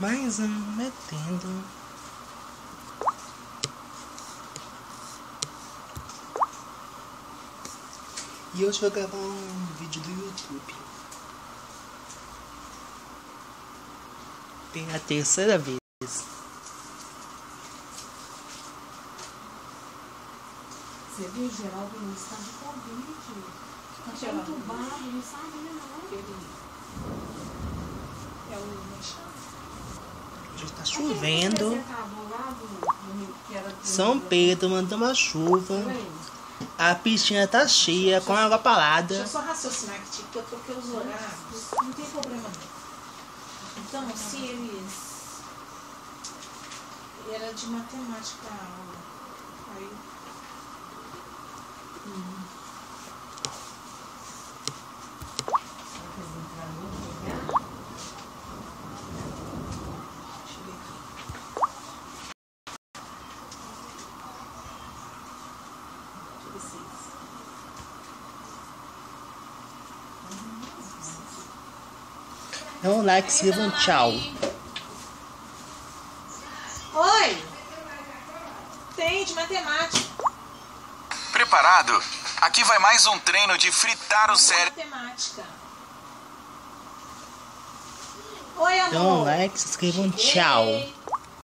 Mais um metendo. E hoje vou gravar um vídeo do YouTube. Tem a terceira vez. Você viu, Geraldo Nunes está de Covid. Está entubado, não sabia não. É o Machado. Já está Aquele chovendo. apresentador lá do- do Rio, que era do- São Pedro mandou uma chuva. A piscina tá cheia com água Deixa parada. eu só raciocinar aqui, porque eu troquei os horários. Não tem problema. Então, se eles. Era de matemática a aula. Aí. Deixa eu ver aqui. Deixa eu ver se é isso. Dá um like, se um tchau. Oi! Tem de matemática. Preparado? Aqui vai mais um treino de fritar o cérebro. Matemática. Oi, amor. Dá um like, se inscreva um tchau. Ei.